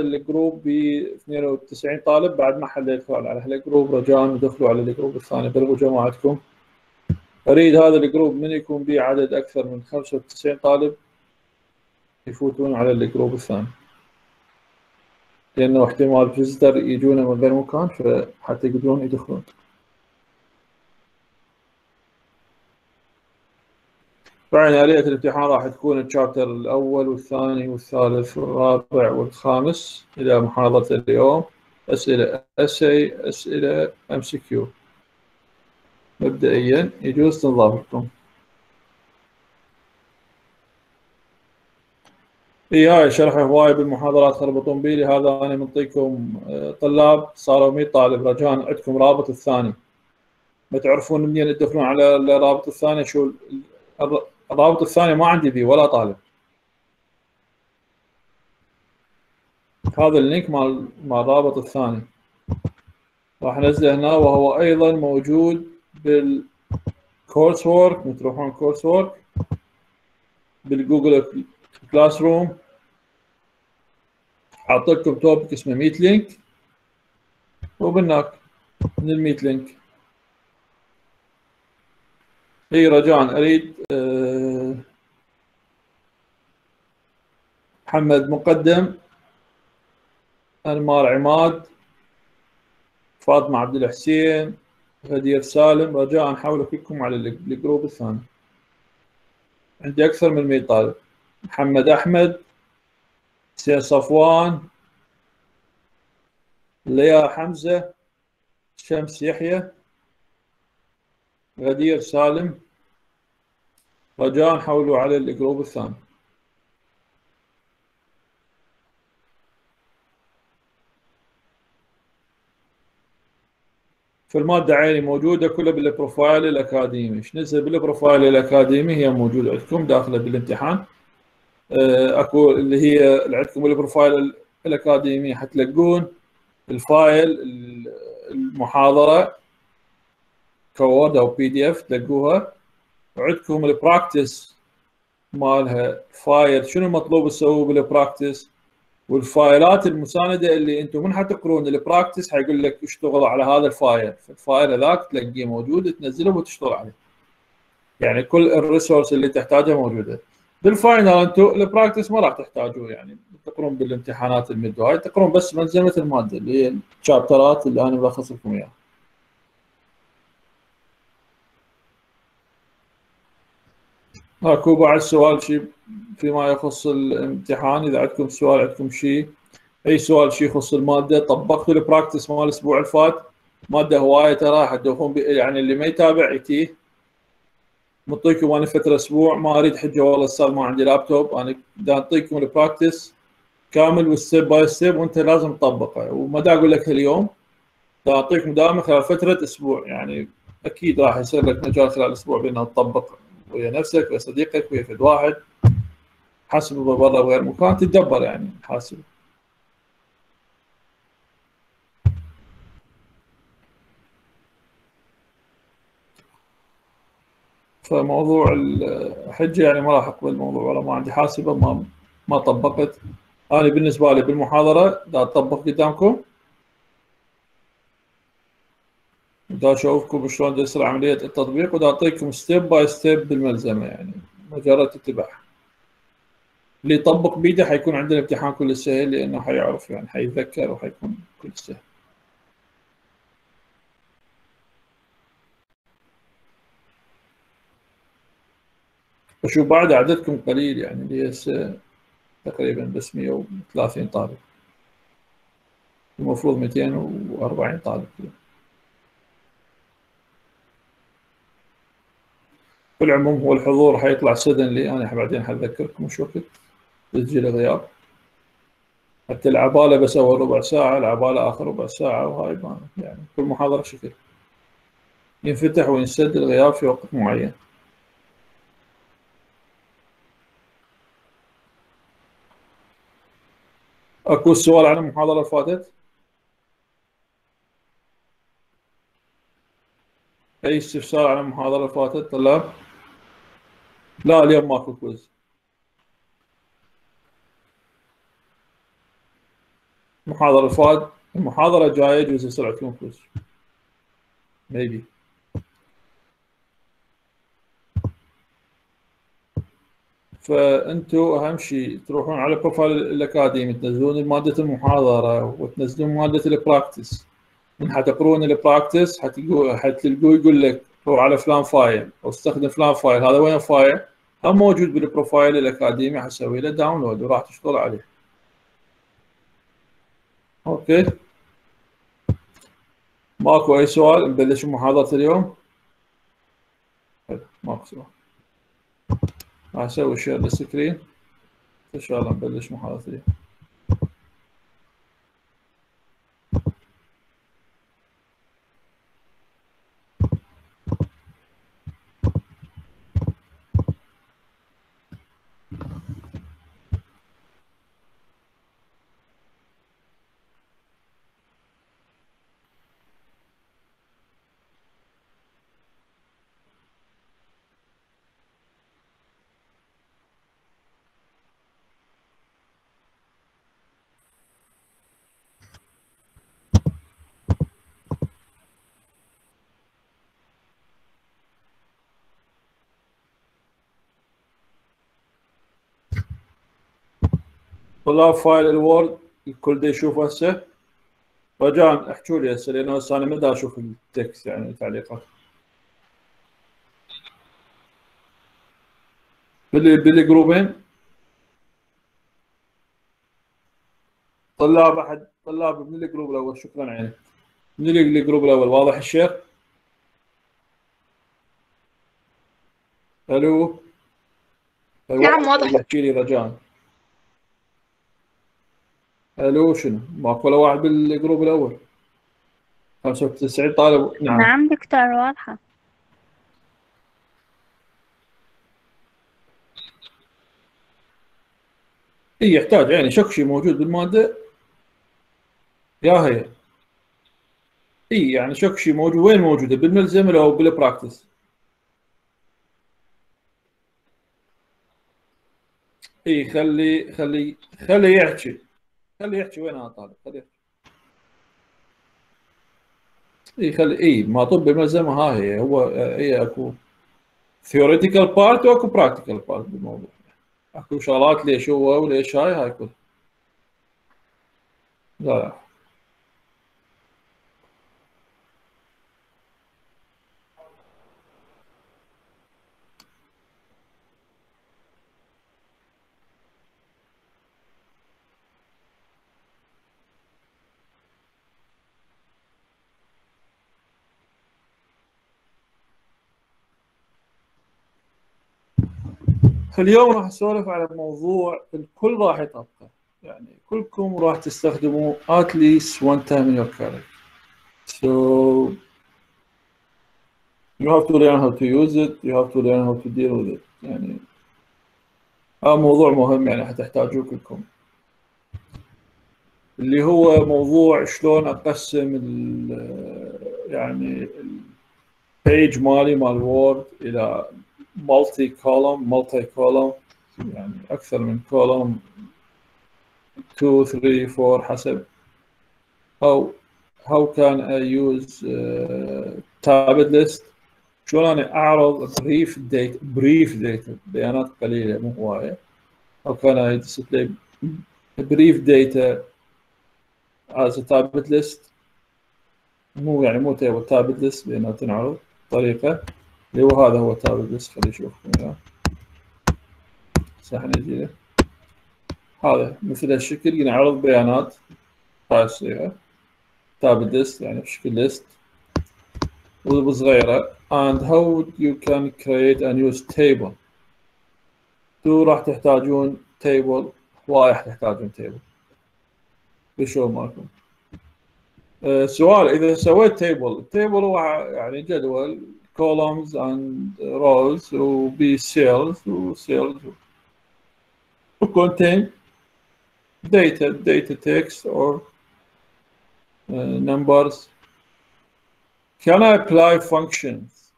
ال group ب 92 طالب بعد ما حد يدخل على هال group رجاء يدخلوا على ال group الثاني. بلغوا جماعتكم. أريد هذا ال group من يكون به عدد أكثر من 95 طالب يفوتون على ال group الثاني. لأنه احتمال visitor يجونا من غير مكان فحتى يقدرون يدخلون. بعد آلية الامتحان راح تكون ال chapter الأول والثاني والثالث والرابع والخامس إلى محاضرة اليوم. أسئلة أسي أسئلة MCQ. مبدئيا يجوز تنضاف لكم آي هاي شرح هواي بالمحاضرات تربطون بي لهذا أنا منطيكم آه، طلاب صاروا 100 طالب. رجاء عندكم رابط الثاني. ما تعرفون منين تدخلون على الرابط الثاني؟ شو الرابط الثاني ما عندي بيه ولا طالب. هذا ال link مال الرابط الثاني. راح انزله هنا وهو أيضا موجود بال coursework تروحون coursework بال Google Classroom اعطيكم topic اسمه Meet link وبال link من ال Meet link اي رجاء أريد أه محمد مقدم انمار عماد فاطمة عبد الحسين غدير سالم. رجاء حولوا كلكم على ال group الثاني. عندي أكثر من 100 طالب. محمد أحمد سي صفوان ليا حمزة شمس يحيى. غدير سالم رجاء حولوا على ال group الثاني. فالمادة عيني موجودة كلها بال profile الأكاديمي. إيش نزل بال profile الأكاديمي؟ هي موجودة عندكم داخلة بالامتحان. آه، أكو اللي هي عندكم بال profile الأكاديمي حتلقون ال file المحاضرة. ك Word أو PDF تلقوها وعندكم ال practice مالها file شنو المطلوب تسووه بال practice والفايلات المساندة اللي أنتم من حتقرون ال practice حيقول لك اشتغل على هذا ال file فال file هذاك تلاقيه موجود تنزله وتشتغل عليه. يعني كل ال resource اللي تحتاجها موجودة. بال final أنتم ال practice ما راح تحتاجوه يعني. تقرون بالامتحانات ال mid تقرون بس ملزمه المادة اللي هي ال chapters اللي أنا ملخص لكم إياها. أكو بعد سؤال شيء فيما يخص الامتحان إذا عندكم سؤال عندكم شيء أي سؤال شيء يخص المادة طبقتوا ال practice مال الأسبوع اللي فات. مادة هواية ترى حتدوخون يعني اللي ما يتابع يتيه منطيكم أنا فترة أسبوع ما أريد حجة والله صار ما عندي لابتوب أنا دا أعطيكم ال practice كامل وال step by step وأنت لازم تطبقه. وما دا أقول لك اليوم دا أعطيكم دائما خلال فترة أسبوع. يعني أكيد راح يصير لك مجال خلال أسبوع بانه تطبق ويا نفسك ويا صديقك ويا فد واحد. حسب برا وغير مكان تتدبر يعني حاسب فموضوع الحجه يعني ما راح أقبل الموضوع ولا ما عندي حاسبة ما ما طبقت. أنا بالنسبة لي بالمحاضرة دا أطبق قدامكم. دا اشوفكم شلون تصير عملية التطبيق ودا أعطيكم step by step بالملزمة يعني مجرد اتباع اللي يطبق بيده حيكون عنده الامتحان كل سهل لأنه حيعرف يعني حيتذكر وحيكون كل سهل وشو بعد عددكم قليل يعني اللي هسه تقريبا بس 130 طالب. المفروض 240 طالب. في العموم هو الحضور حيطلع سدنلي أنا بعدين حذكركم وش وقت؟ تسجيل غياب. حتى العبالة بس أول ربع ساعة العبالة آخر ربع ساعة وهاي يعني كل محاضرة شكل. ينفتح وينسد الغياب في وقت معين. أكو سؤال عن المحاضرة اللي فاتت؟ أي استفسار عن المحاضرة اللي فاتت طلاب؟ لا اليوم ماكو كويز. محاضرة فؤاد. المحاضرة جاية يجوز يصير عندكم quiz. Maybe. فانتوا أهم شيء تروحون على profile الأكاديمي تنزلون مادة المحاضرة وتنزلون مادة ال practice من حتقرون ال practice حتلقوه يقول لك روح على فلان file أو استخدم فلان file هذا وين file؟ هم موجود بال profile الأكاديمي حسوي له download وراح تشتغل عليه. okay ماكو أي سؤال نبلش محاضرة اليوم؟ ماكو سؤال. أسوي share لل screen إن شاء الله نبلش محاضرة اليوم. طلاب file ال Word الكل دا يشوف هسه رجاء احكوا لي هسه لأن هسه أنا ما دا أشوف ال text يعني التعليقات باللي بال group ين طلاب احد طلاب من ال group الأول شكرا عيني من ال group الأول واضح الشيخ ألو نعم واضح احكي لي رجاء ألو شنو؟ ماكو ولا واحد بال group الأول. 95 طالب. نعم. نعم دكتور واضحة. اي يحتاج يعني شك شيء موجود بالمادة؟ يا هي. اي يعني شك شيء موجود؟ وين موجودة؟ بالملزمة أو بال practice اي خلي خلي خلي يحكي. خليه يحكي وين أنا طالب خليه يحكي. اي خلي اي ما طب بالملزمه ها هي هو هي أكو theoretical part وأكو practical part بالموضوع. أكو شغلات ليش هو وليش هاي هاي كل لا لا. اليوم راح أسولف على موضوع الكل راح يطبقه. يعني كلكم راح تستخدموا at least one time in your career. So you have to learn how to use it you have to learn how to deal with it. يعني هذا موضوع مهم يعني حتحتاجوه كلكم. اللي هو موضوع شلون أقسم ال يعني ال page مالي مال Word إلى multi column multi column يعني أكثر من column 2 3 4 حسب. أو how can I use tabbed list شلون أنا أعرض brief data brief data بيانات قليلة مو هوايه أو can I display brief data as tabbed list مو يعني مو table tabbed list بيانات تنعرض طريقة. اللي هو هذا هو table بس خلي اشوفكم اياه صح هذا مثل هالشكل ينعرض بيانات. هاي الصيغة. tab list يعني بشكل list وصغيره and how you can create and use table? too راح تحتاجون table. وايد تحتاجون table. بالشو مالكم أه سؤال إذا سويت table table هو يعني جدول columns and rows will be cells will cells to contain data data text or uh, numbers can I apply functions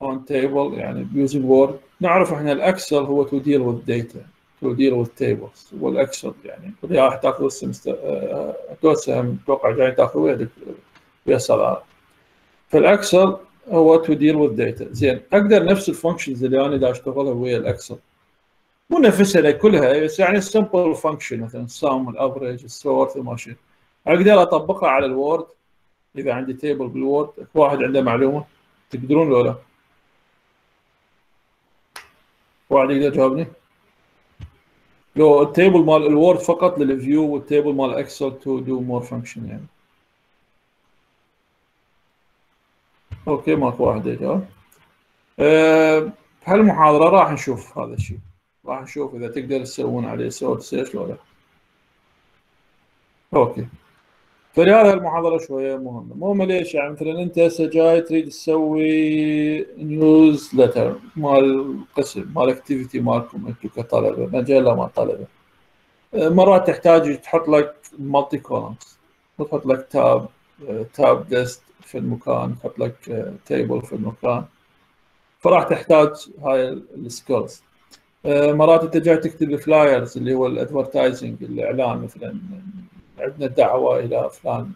on table يعني using word نعرف احنا الاكسل هو to deal with data تو ديل وذ تيبلز والاكسل يعني وهي راح تاخذ السمستر اتوسع اتوقع جاي تاخذ ويا ويا صلاح فالاكسل هو تو ديل وذ داتا زين أقدر نفس ال functions اللي أنا دا أشتغلها ويا ال Excel مو نفسها كلها بس يعني ال simple function مثلا ال sum ال average ال sort ماشي أقدر أطبقها على ال Word إذا عندي table بال Word واحد عنده معلومة تقدرون ولا لا؟ واحد يقدر يجاوبني؟ لو ال table مال ال Word فقط لل view وال table مال Excel to do more function يعني. okay ماكو واحد يجاوب أه بهالمحاضره راح نشوف هذا الشيء راح نشوف إذا تقدر تسوون عليه sort search ولا okay. فلهذا المحاضرة شوية مهمة. مهمة ليش يعني مثلا أنت هسه جاي تريد تسوي newsletter مال قسم مال activity مالكم أنتم كطلبة. مجلة مال طلبة. مرات تحتاج تحط لك multi columns تحط لك tab tab list في المكان تحط لك table في المكان. فراح تحتاج هاي ال skills مرات انت جاي تكتب flyers اللي هو ال advertising الإعلان مثلا. عندنا دعوة إلى فلان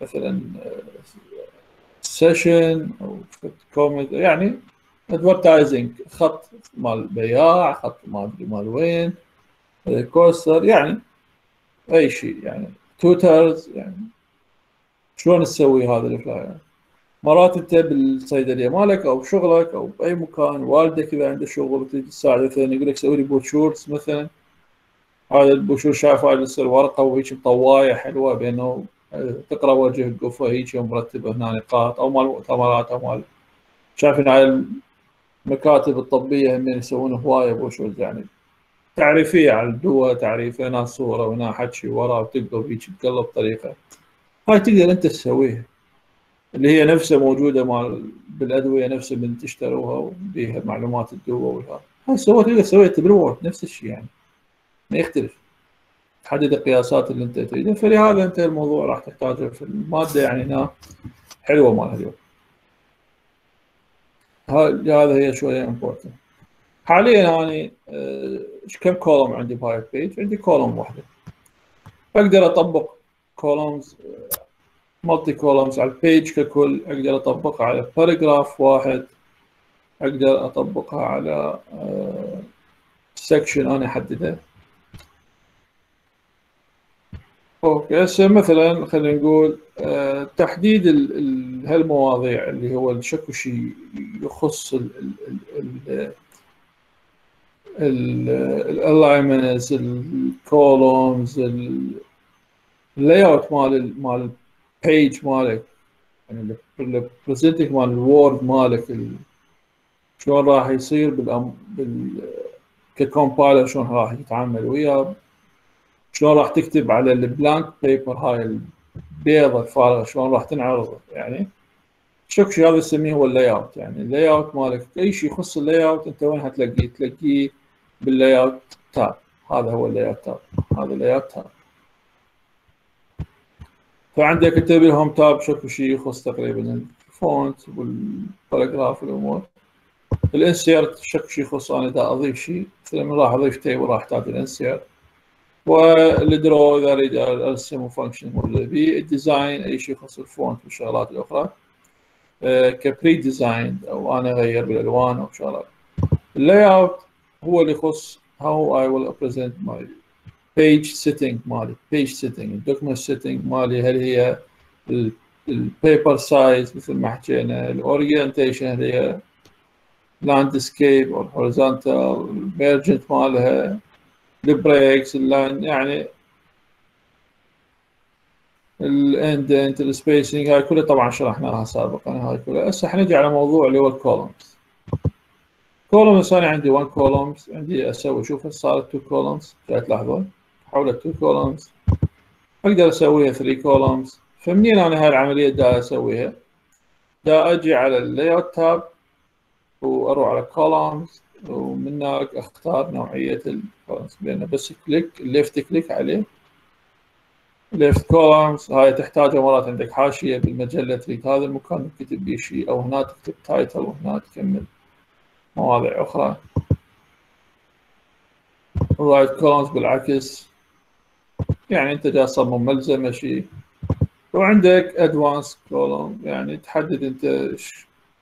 مثلا session أو كوميدي يعني advertising خط مال بياع خط ما أدري مال وين poster يعني أي شيء يعني posters يعني. شلون تسوي هذا ال flyer؟ مرات انت بالصيدلية مالك أو بشغلك أو بأي مكان والدك إذا عنده شغل تريد تساعده مثلا يقول لك سوي لي brochures مثلا. هذا البروشور شايف هاي يصير ورقة وهيك مطوايه حلوة بانه تقرأ وجه القفة هيك مرتبه هنا نقاط أو مال مؤتمرات أو مال. شايفين هاي المكاتب الطبية هم يسوون هواية brochures يعني. تعريفيه على الدواء تعريف هنا صورة وهنا حكي ورا وتقدر هيك تقلب طريقه هاي تقدر أنت تسويها. اللي هي نفسها موجودة مال بالأدوية نفسها من تشتروها وبيها معلومات الدواء والهذا هاي سويت سويت بال Word نفس الشيء يعني. ما يختلف. تحدد القياسات اللي أنت تريدها فلهذا أنت الموضوع راح تحتاجه في المادة يعني هنا حلوة مال اليوم. هذا هي شوية important حاليا أنا كم column عندي بهاي ال page عندي column واحدة. أقدر أطبق columns multi columns على ال page ككل. أقدر أطبقها على paragraph واحد. أقدر أطبقها على section أنا أحدده. okay هسه مثلا خلينا نقول آه تحديد هالمواضيع اللي هو ال شكو شيء يخص ال alignments ال columns ال layout مال مال ال page مالك. يعني ال presenting مال ال Word مالك شلون راح يصير بالأم بال ك compiler شلون راح يتعامل وياه. شلون راح تكتب على ال blank paper هاي البيضة الفارغة شلون راح تنعرض يعني شكو شيء هذا نسميه هو ال layout يعني ال layout مالك أي شيء يخص ال layout أنت وين حتلاقيه؟ تلاقيه بال layout tab هذا هو ال layout tab هذا layout tab فعندك انت بال home tab شكو شيء يخص تقريبا ال font وال paragraph والأمور. ال insert شكو شيء يخص أنا دا أضيف شيء مثلا راح أضيف table راح أحتاج ال insert وال draw إذا أريد أرسم function موجوده به ال design أي شيء يخص ال font والشغلات الأخرى. أه كبري design أو أنا اغير بالألوان أو شغلات. ال layout هو اللي يخص how I will present my page setting مالي. Page setting document setting مالي. هل هي ال paper size مثل ما حكينا ال orientation هل هي landscape أو ال horizontal ال margin مالها ال breaks ال line يعني ال indent ال spacing هاي كلها طبعا شرحناها سابقا. هاي كلها. هسه حنجي على موضوع اللي هو ال columns columns أنا عندي 1 columns عندي أسوي شوف صارت 2 columns تلاحظون حولت 2 columns أقدر أسويها 3 columns فمنين أنا هاي العملية دا أسويها؟ دا أجي على ال layout tab وأروح على columns ومن هناك أختار نوعية ال columns بين بس click left click عليه. left columns هاي تحتاجها مرات عندك حاشية بالمجلة تريد هذا المكان تكتب به شيء أو هنا تكتب title وهنا تكمل. مواضيع أخرى. right columns بالعكس. يعني أنت جالس تصمم ملزمه شيء وعندك advanced column يعني تحدد أنت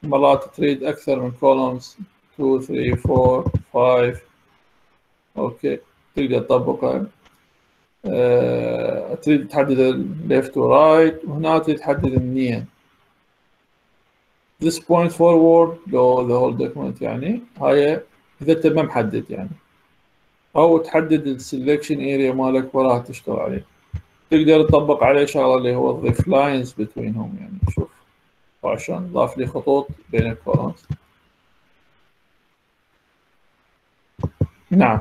مرات تريد أكثر من columns 2 3 4 5 okay. تقدر تطبقها. أه تريد تحدد ال left و right وهنا تريد تحدد النية. This point forward لو the whole document يعني هاي إذا أنت ما محدد يعني. أو تحدد ال selection area مالك وراها تشتغل عليه. تقدر تطبق عليه شغلة اللي هو تضيف lines between هم يعني. شوف. عشان ضاف لي خطوط بين ال columns نعم.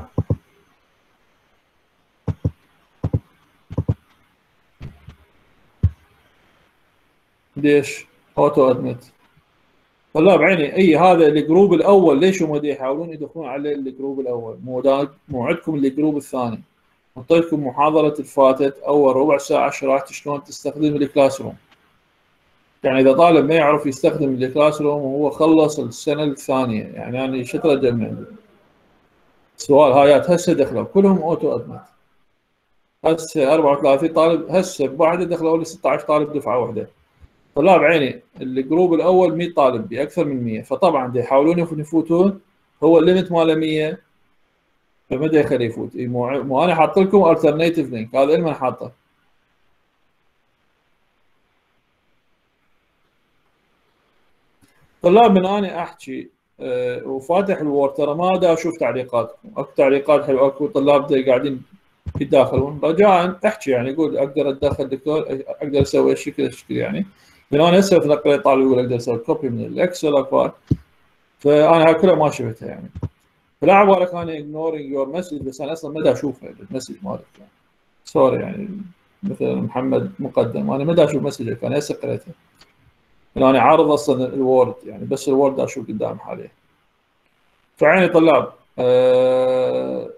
ليش؟ auto admit طلاب عيني إي هذا ال group الأول. ليش هم يحاولون يدخلون على ال group الأول؟ مو مو عندكم ال group الثاني. أعطيتكم محاضرة الفاتت أول ربع ساعة شرحت شلون تستخدم ال classroom. يعني إذا طالب ما يعرف يستخدم ال classroom وهو خلص السنة الثانية. يعني أنا شترة جمع سؤال هايات هسه دخلوا. كلهم auto admit. هسه 34 طالب هسه بعد دخلوا لي 16 طالب دفعة واحدة. طلاب عيني ال group الأول 100 طالب باكثر من 100 فطبعا دي يحاولون يفوتون. هو ال limit ماله 100 فما يخليه يفوت. مو, أنا حاط لكم alternative link هذا اللي حاطه. طلاب من أنا أحكي أه وفاتح ال Word. ترى ما دا أشوف تعليقاتكم. أكو تعليقات حلوة. أكو طلاب قاعدين يتداخلون. رجاء احكي يعني قول أقدر أتدخل دكتور أقدر أسوي الشيء كذا الشكل يعني. لأن أنا هسه اتلقى طالب يقول أقدر أسوي copy من ال Excel اكواد فانا كلها ما شفتها يعني فلا عبالك أنا ignoring your message بس أنا أصلا ما اشوفها ال message مالك. يعني sorry يعني مثل محمد مقدم. أنا ما أشوف message ك أنا هسه قريتها أنا عارض أصلا ال Word يعني بس ال Word أشوف قدام حاليا فعيني طلاب آه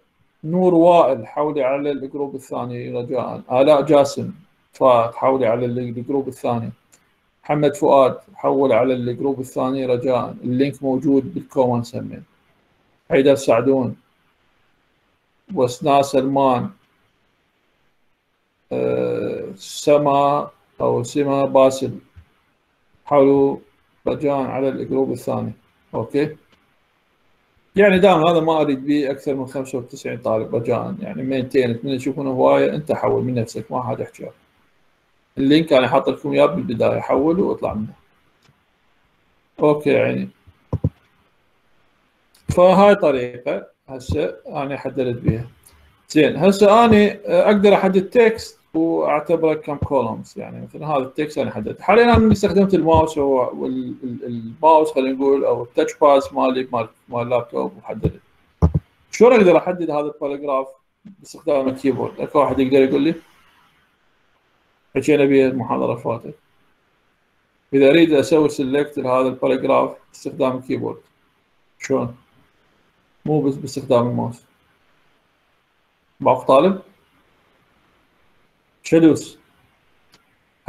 نور وائل حولي على ال group الثاني. رجاء. آلاء جاسم فات حولي على ال group الثاني. محمد فؤاد حول على ال group الثاني رجاء. ال link موجود بالكومنت سمين. حيدر سعدون. وسنا سلمان. أه سما أو سما باسل. حاولوا رجاء على ال group الثاني. okay. يعني دام هذا ما أريد به أكثر من 95 طالب رجاء. يعني 200 من يشوفونه هواية أنت حول من نفسك ما حد يحكي. ال link أنا حاط لكم اياه بالبداية حولوا واطلع منه. okay يعني فهاي طريقة هسه أنا حددت بها زين هسه أنا أقدر أحدد text وأعتبره كم columns يعني مثلا هذا ال text أنا حددت حاليا أنا استخدمت ال mouse وال mouse خلينا نقول أو ال touch pad مالي مال مال اللابتوب وحددت شلون أقدر أحدد هذا ال paragraph باستخدام ال keyboard أكو واحد يقدر يقول لي؟ حكينا بها المحاضره فاتت إذا أريد أسوي select لهذا ال paragraph باستخدام ال keyboard شلون؟ مو بس باستخدام الماوس. باقي طالب؟ شدوس.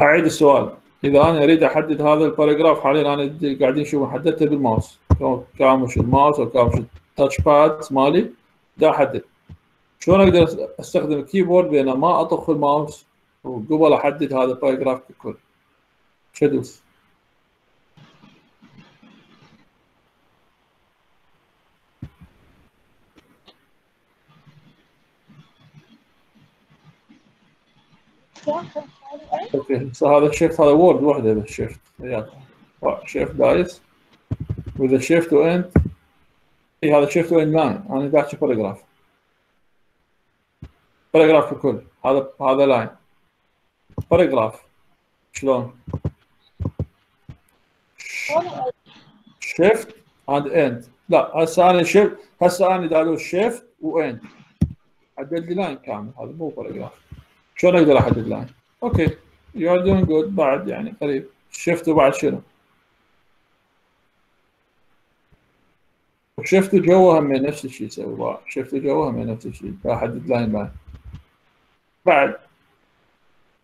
أعيد السؤال. إذا أنا أريد أحدد هذا ال paragraph حاليا أنا قاعدين نشوف حددته بالماوس. كامش الماوس أو كامش ال touch pad مالي؟ دا أحدد. شلون أقدر أستخدم ال keyboard بين ما أطخ الماوس وقبل أحدد هذا ال paragraph ككل. شدوس okay هذا ال shift هذا word وحده بس shift shift دايس واذا shift و end إي هذا shift و end line أنا بحكي paragraph paragraph ككل. هذا هذا line paragraph. شلون؟ shift and end. لا هسه أنا shift هسه أنا دادوس shift و end حدد لي line كامل هذا مو paragraph. شلون أقدر احدد line؟ okay. you are doing good بعد يعني قريب. shift وبعد شنو؟ shift جوا هم نفس الشيء يسوي. shift جوا هم نفس الشيء. أحدد line line بعد.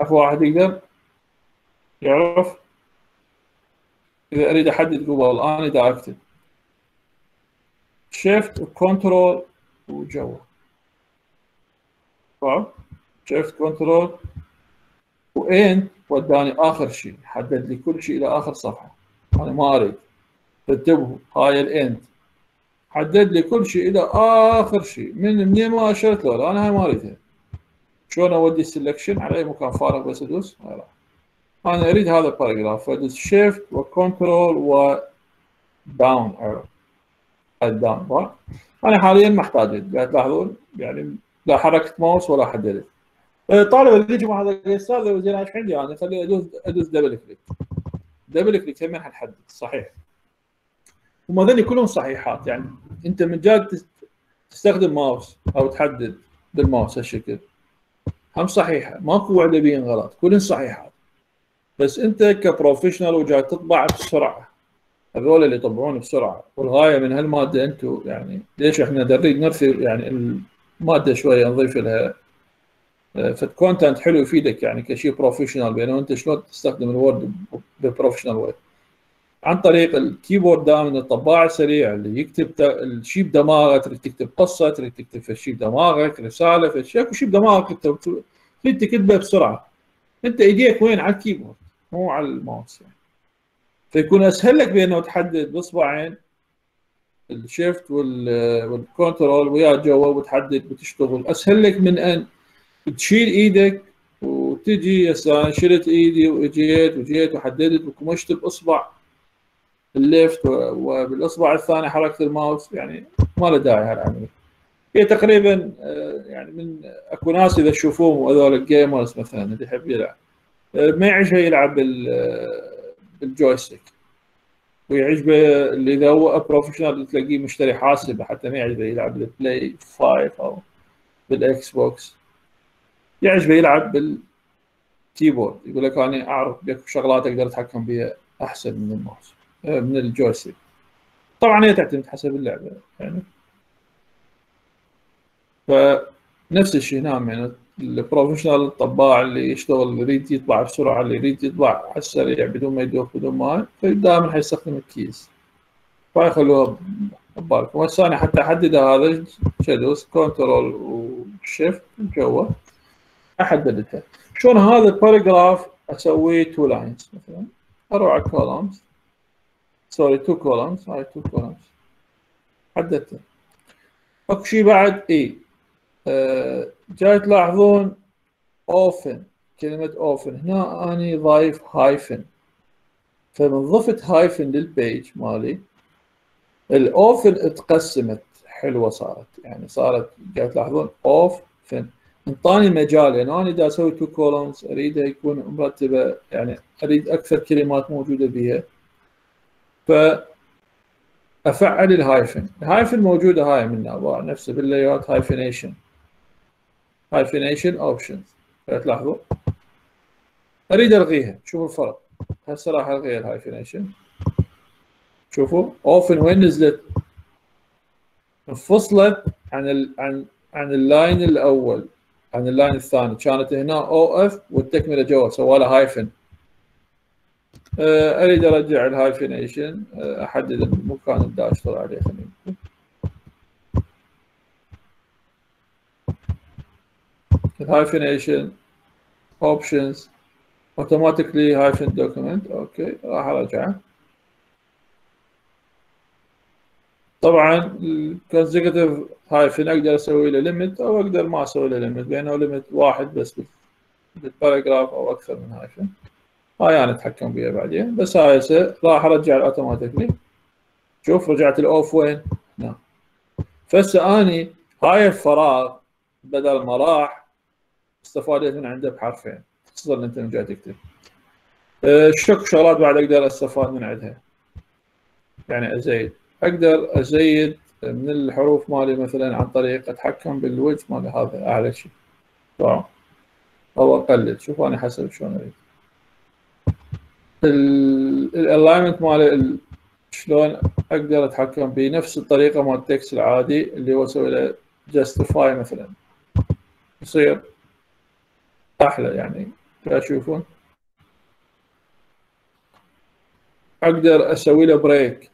اكو واحد يقدر يعرف. إذا أريد أحدد قبل أنا دا اكتب shift و control وجوا. shift control وين وداني آخر شيء. حدد لي كل شيء إلى آخر صفحة. أنا ما أريد. انتبهوا هاي ال end حدد لي كل شيء إلى آخر شيء. من منين ما أشرت له أنا هاي ما أريدها. شلون أودي ال selection على أي مكان فارغ بس أدوس. أنا أريد هذا ال paragraph فادوس shift و control و down arrow ال down أنا حاليا ما أحتاج. تلاحظون يعني لا حركت ماوس ولا حددت الطالب اللي يجي مع هذا الاستاذ لو زين إيش عندي؟ أنا خليه أدوس أدوس double click double click هم حدد صحيح. وما ذني كلهم صحيحات. يعني أنت من جاد تستخدم ماوس أو تحدد بالماوس هالشكل. هم صحيحة. ماكو وحده بين غلط. كلهم صحيحات بس أنت ك professional وجاي تطبع بسرعة. هذول اللي يطبعون بسرعة. والغاية من هالمادة أنتم يعني ليش إحنا نريد نرثي يعني المادة شوية نضيف لها؟ فال content حلو يفيدك يعني كشيء professional بينما أنت شلون تستخدم ال Word ب professional way عن طريق ال keyboard دائما الطباع السريع اللي يكتب الشيء بدماغه تريد تكتب قصة تريد تكتب شيء بدماغك رسالة في شيء شيء بدماغك تريد تكتبه بسرعة. أنت إيديك وين؟ على ال keyboard مو على الماوس يعني. فيكون أسهل لك بأنه تحدد بأصبعين ال shift وال control ويا جوا وتحدد وتشتغل. أسهل لك من أن تشيل إيدك وتجي هسه شلت إيدي وإجيت وجيت وحددت وكمشت باصبع ال left وبالإصبع الثاني حركت الماوس يعني ما له داعي هالعملية. هي تقريبا يعني من أكو ناس إذا تشوفوهم هذول ال gamers مثلا اللي يحب يلعب ما يعجبه يلعب بال joystick. ويعجبه اللي إذا هو professional تلاقيه مشتري حاسبة حتى ما يعجبه يلعب بال Play 5 أو بال Xbox يعجبه يلعب بال keyboard يقول لك أنا أعرف شغلات أقدر أتحكم بها أحسن من الماوس. من ال joystick طبعا هي تعتمد حسب اللعبة يعني. فنفس الشيء نعم يعني ال professional الطباع اللي يشتغل اللي يريد يطبع بسرعة اللي يريد يطبع على السريع بدون ما يدوخ بدون ما فدائما حيستخدم ال keys. فيخلوها ببالكم هسه أنا حتى أحدد هذا شادوس control و shift جوا احددها شلون هذا ال paragraph أسوي two lines مثلا أروح على columns sorry two columns هاي two columns حددته اكو شيء بعد إي. آه جاي تلاحظون often كلمة often هنا أني ضايف hyphen فمن ضفت هايفن لل page مالي ال often اتقسمت. حلوة صارت. يعني صارت جاي تلاحظون often انطاني مجال. يعني أنا اذا أسوي two columns اريدها يكون مرتبة يعني أريد أكثر كلمات موجودة بها ف افعل ال hyphen ال hyphen موجودة هاي من انواع نفسه بال layout hyphenation hyphenation options تلاحظوا؟ أريد ألغيها. شوفوا الفرق. هسه راح ألغي ال hyphenation شوفوا؟ often وين نزلت انفصلت عن ال عن عن ال line الأول عن ال line الثاني. كانت هنا O F والتكملة جوا سوالها hyphen أريد أرجع ال hyphenation أحدد المكان اللي اشتغل عليه خلينا ال hyphenation options automatically hyphen document okay راح ارجعه طبعا ال consecutive hyphen أقدر أسوي له limit أو أقدر ما أسوي له limit بينه limit واحد بس بال paragraph أو أكثر من hyphen هاي أنا اتحكم بيها بعدين. بس هاي هسه راح ارجع ال automatically شوف رجعت ال of وين؟ هنا فهسه أني هاي الفراغ بدل ما راح استفادت من عنده بحرفين خصوصا أنت من جاي تكتب. شك شغلات بعد أقدر أستفاد من عندها. يعني أزيد. أقدر أزيد من الحروف مالي مثلا عن طريق أتحكم بالوجه مال هذا أعلى شيء. أو اقلل شوف أنا حسب شلون أريد. ال alignment مال شلون أقدر أتحكم بنفس الطريقة مال ال text العادي اللي هو أسوي له justify مثلا. يصير أحلى يعني تشوفون. أقدر أسوي له break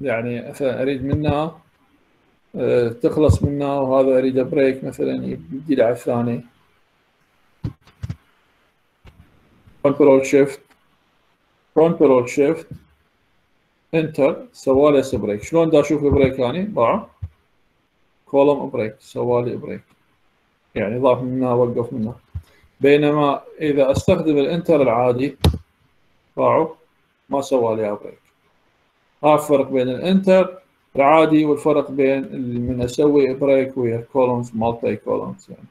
يعني مثلا أريد منها آه، تخلص منه وهذا اريد break مثلا يبدي على الثاني. control shift control shift enter سوالي break شلون دا أشوف ال break اني ضاع column break سوالي break يعني ضاف منها وقف منها بينما اذا استخدم ال enter العادي ضاعوا ما سوى لي break ها الفرق بين ال enter العادي والفرق بين من أسوي break ويا columns مالتي columns يعني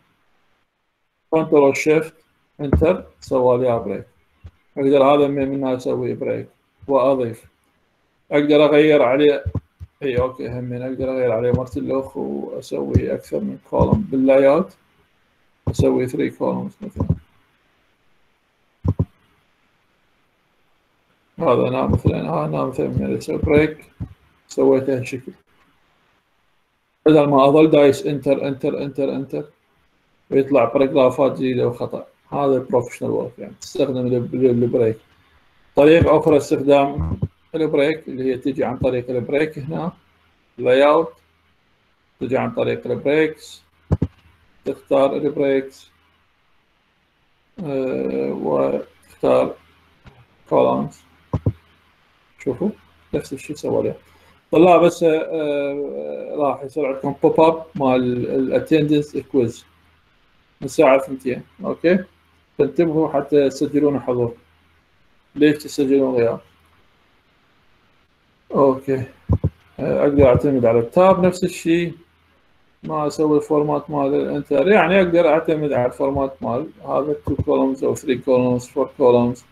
control shift enter سوى لي break أقدر هذا منها أسوي break وأضيف. أقدر أغير عليه. إي okay همين أقدر أغير عليه مرة لوخ وأسوي أكثر من column بال layout أسوي 3 columns مثلا. هذا أنا مثلا. أنا مثلا من أسوي break سويته هالشكل بدل ما أظل دايس enter enter enter enter ويطلع paragraph ات جديدة وخطأ. هذا ال professional work يعني. تستخدم ال break طريقه أخرى استخدام ال break اللي هي تجي عن طريق ال break هنا. layout تجي عن طريق ال breaks تختار ال breaks أه وتختار columns شوفوا نفس الشيء سوى له طلع بس أه راح يصير عندكم pop up مال ال attendance quiz من الساعة 2 okay؟ فانتبهوا حتى تسجلون حضور. ليش تسجلون غياب؟ okay. أقدر أعتمد على ال tab نفس الشيء. ما أسوي ال format مال ال enter. يعني أقدر أعتمد على ال format مال هذا. 2 columns أو 3 columns 4 columns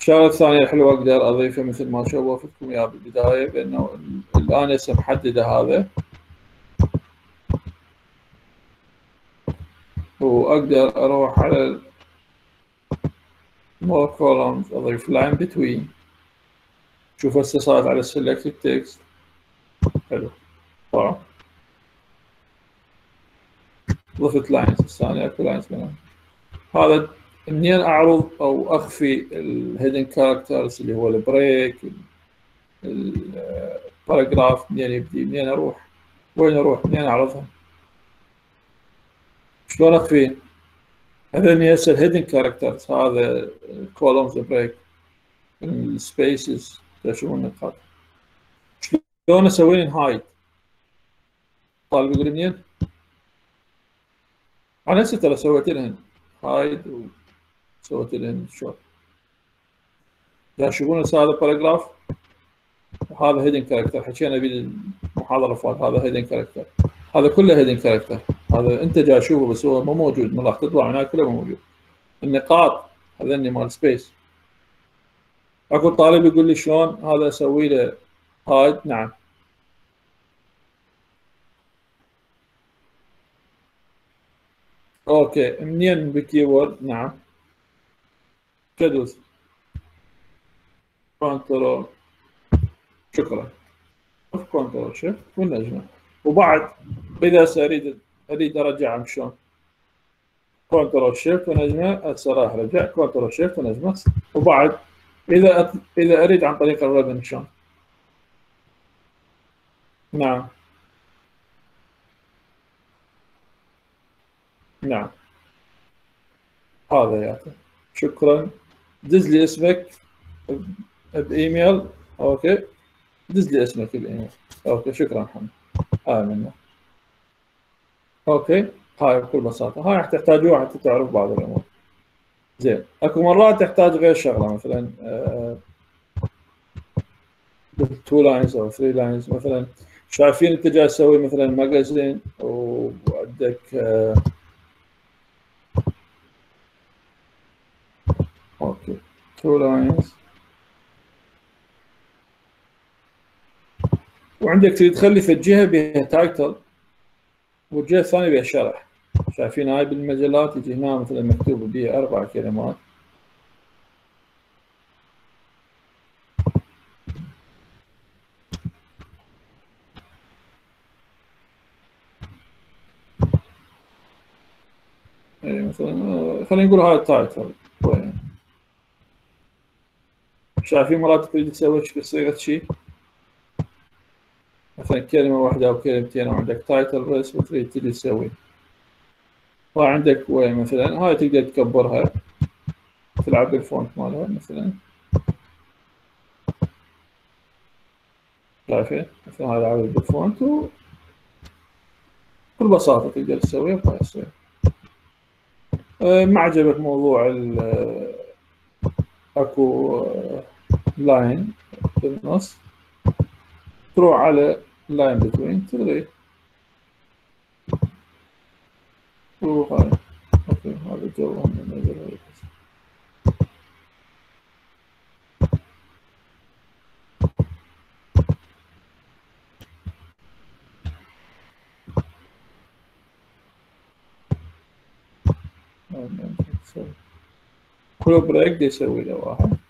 الشغله الثانية الحلوه أقدر أضيفها مثل ما شوفتكم إياها بالبداية بأنه الآن هسه محددة هذا. وأقدر أروح على more columns اضيف line between. شوف هسه صارت على selected text. حلو طبعا ضفت lines الثانية اكو lines منهم هذا منين أعرض أو أخفي ال hidden characters اللي هو ال break ال paragraph منين يبدي؟ منين أروح؟ وين أروح؟ منين اعرضها شلون اخفيه هذا هسه ال hidden characters هذا columns break ال spaces تشوفون النقاط شلون أسوي لهم hide طالب يقول منين أنا هسه ترى سويت لهم hide وسويت لهم شو تشوفون هسه هذا paragraph وهذا hidden character حكينا بالمحاضره فات هذا hidden character هذا كله hidden character هذا انت جاي تشوفه بس هو مو موجود من راح تطلع هناك كله مو موجود. النقاط هذني مال space اكو طالب يقول لي شلون هذا أسوي له hide نعم. okay منين بال keyboard نعم. كدوس control شكرا. control shift والنجمة. وبعد إذا اريد اريد ارجعهم شلون؟ control shift ونجمة هسه راح ارجع control shift ونجمة. وبعد إذا إذا أريد عن طريق ال ribbon شلون؟ نعم. نعم. هذا يا شكرا. دز لي اسمك ب email. okay. دز لي اسمك بال email okay. شكرا محمد هاي منه okay؟ هاي بكل بساطة. هاي تحتاجوها حتى تعرف بعض الأمور. زين. أكو مرات تحتاج غير شغلة مثلا two lines أو three lines مثلا شايفين أنت جاي تسوي مثلا magazine وعندك آه okay. two lines وعندك تريد تخلي في الجهة بها title والجهه الثانية بها شرح. شايفين هاي بالمجلات يجي هنا مثلا مكتوب بها أربع كلمات. يعني مثلا خلينا نقول هاي ال title. شايفين مرات تريد تسوي بصيغه شيء مثلا كلمة واحدة أو كلمتين أو عندك title بس وتريد تجي تسوي. وعندك وين مثلا؟ هاي تقدر تكبرها. تلعب بال font مالها مثلا. شايفين مثلا هاي لعبت بال font و بكل بساطة تقدر تسويها بهاي الصورة ما عجبك موضوع ال أكو لاين بالنص؟ تروح على لاين بتوين تلغيه وهاي أوكي هذا جو هم نزل هاي كل break يسوي له واحد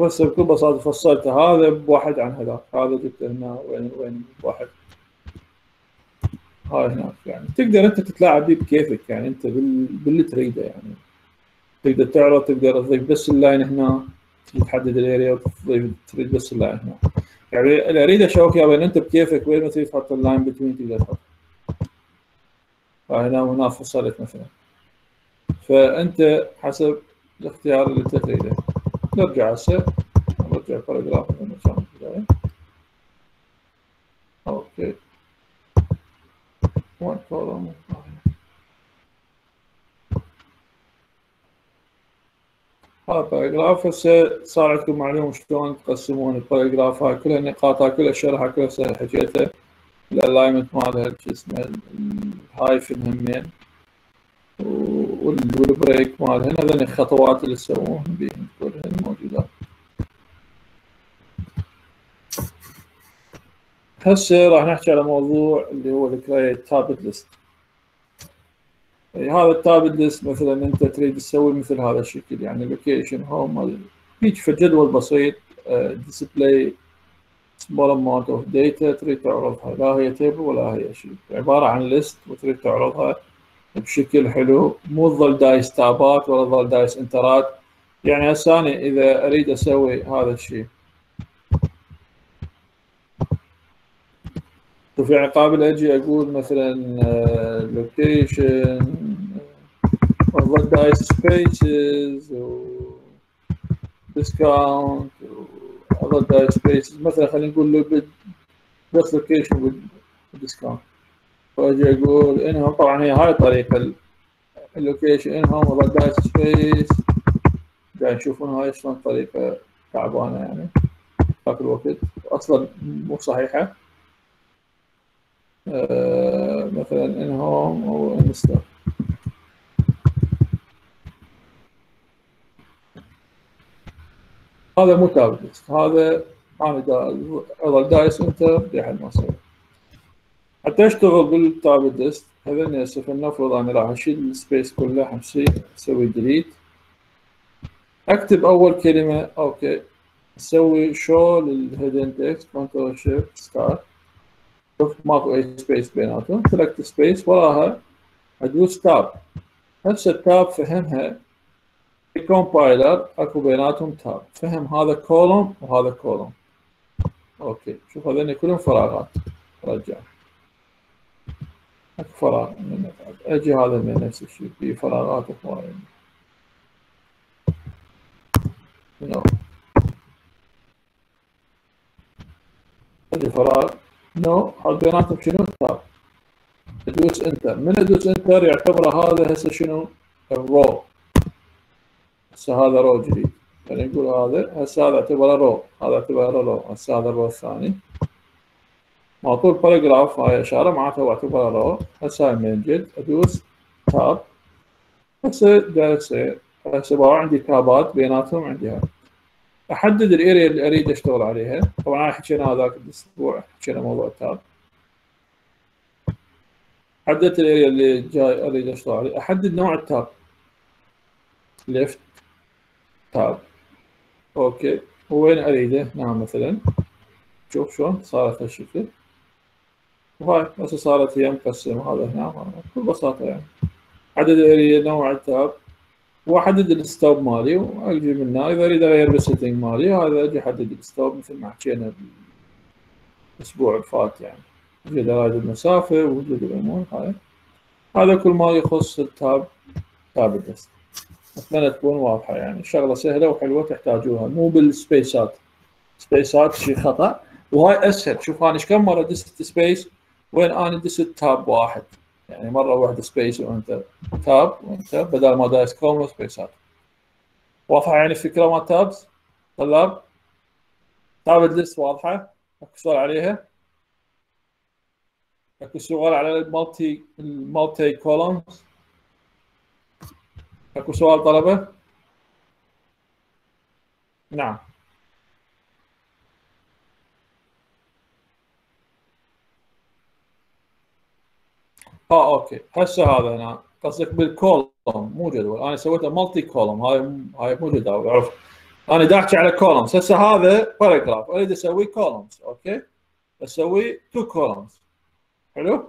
بس بكل بساطة فصلت هذا بواحد عن هذاك. هذا جبت هنا وين وين واحد. هاي هناك يعني. تقدر أنت تتلاعب بيه بكيفك يعني أنت باللي تريده يعني. تقدر تعرض تقدر تضيف بس ال line هنا تحدد ال area وتضيف تريد بس ال line هنا. يعني اللي اريد اشوفك يا أنت بكيفك وين ما تريد تحط ال line between تقدر تحط. فهنا وهنا فصلت مثلا. فأنت حسب الاختيار اللي أنت تريده. نرجع هسه نرجع paragraph من كان البداية okay one column هذا paragraph هسه صار عندكم معلومة شلون تقسمون ال paragraph هاي كلها النقاط هاي كلها شرحها كلها حكيتها ال alignment مالها شو اسمه ال hyphen همين وال break مالهن هذول الخطوات اللي تسووهم بهم كلهن موجودات هسه راح نحكي على موضوع اللي هو ال create tabbed list هذا ال tabbed list مثلا أنت تريد تسوي مثل هذا الشكل يعني location home هيك في جدول بسيط display small amount of data تريد تعرضها. لا هي table ولا هي شيء. عبارة عن list وتريد تعرضها. بشكل حلو. مو تظل دايس tab ات ولا تظل دايس enter ات. يعني هسه إذا أريد أسوي هذا الشيء. شوف يعني قابل أجي أقول مثلا لوكيشن اظل دايس سبيسز ديسكاونت اظل دايس سبيسز مثلا خلينا نقول بس لوكيشن وديسكاونت واجي أقول انهم طبعا هي هاي طريقة اللوكيشن إنهم وظل دايس سبيس. قاعد يشوفون هاي شلون طريقة تعبانة يعني ذاك الوقت. أصلا مو صحيحة. آه مثلا ان هوم أو إنستا. هذا مو تابلت. هذا أنا اظل دايس انتر لحد ما أسوي حتى اشتغل بالتابلت ليست هذا هسه فلنفرض أنا راح أشيل السبيس كله حمسي أسوي ديليت أكتب أول كلمة okay. أسوي شو لل hidden text control shift star شوف ماكو أي space بيناتهم. select space وراها ادوس tab هسه ال tab فهمها. ال compiler أكو بيناتهم tab. فهم هذا column وهذا column okay. شوف هذول كلهم فراغات. رجع. فراغ من أجي هذا من نفس الشيء في فراغات هواية no أجي فراغ. no حط بيناتهم شنو؟ tab ادوس enter من ادوس enter يعتبر هذا هسه شنو؟ ال row. هسه هذا row جديد. خلينا نقول هذا. هسه هذا اعتبره row. هذا اعتبره row. هسه هذا ال row الثاني. معطول paragraph هاي اشاره معناتها هو اعتبره row هسه هاي من جد ادوس tab. هسه جالس هسه عندي tabات بيناتهم عندي هاي احدد ال area اللي اريد اشتغل عليها طبعا حكينا هذاك الأسبوع حكينا موضوع ال tab حددت ال area اللي جاي اريد اشتغل عليه احدد نوع ال tab left tab. okay وين اريده هنا مثلا. شوف شلون صارت هالشكل وهاي بس صارت هي مقسمة هذا هنا بكل بساطة يعني. احدد نوع ال tab واحدد ال stop مالي واجي من هنا إذا أريد أغير بال setting مالي هذا أجي أحدد ال stop مثل ما حكينا الأسبوع اللي فات يعني وجد اغير المسافه وجود الأمور هاي. هذا كل ما يخص ال tab tab list. اتمنى تكون واضحة يعني. شغلة سهلة وحلوة تحتاجوها. مو بال spaceات. spaceات شيء خطأ. وهاي أسهل. شوف أنا إيش كم مرة دست space وين أنا دست tab واحد. يعني مرة واحدة space وأنت تاب وأنت بدل ما دايس كوم spaceات واضحة يعني الفكرة مال tabs طلاب؟ tab list واضحة؟ أكو سؤال عليها؟ أكو سؤال على ال multi ال multi columns أكو سؤال طلبة؟ نعم. آه okay. هسه هذا هنا قصدك بال column مو جدول. أنا سويته multi column هاي هاي مو جدول عرفت أنا دا احكي على columns هسه هذا paragraph أريد أسوي columns okay. أسوي two columns حلو؟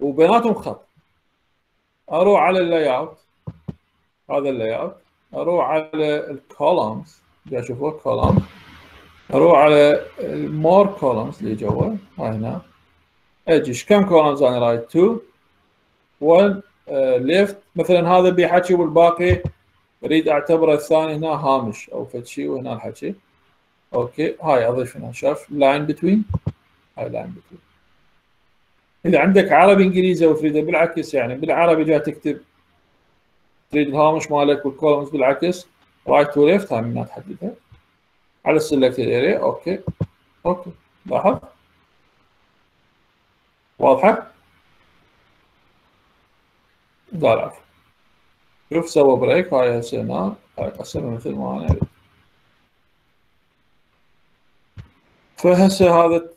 وبيناتهم خط. أروح على ال layout هذا ال layout أروح على ال columns أشوفه column أروح على ال more columns اللي جوا هاي هنا. أجي كم columns أنا right؟ 2 1 left مثلا هذا بيحكي والباقي أريد أعتبره الثاني هنا هامش أو فد شيء وهنا الحكي. okay هاي أضيف هنا شاف؟ line between هاي line between إذا عندك عربي إنجليزي وتريده بالعكس يعني بالعربي جاي تكتب تريد الهامش مالك وال columns بالعكس right to left هاي من تحددها. على ال select area okay. okay لاحظ؟ واضحة؟ عفوا شوف سوى break هاي هسه هنا هاي قسمها مثل ما أنا فهسه هذا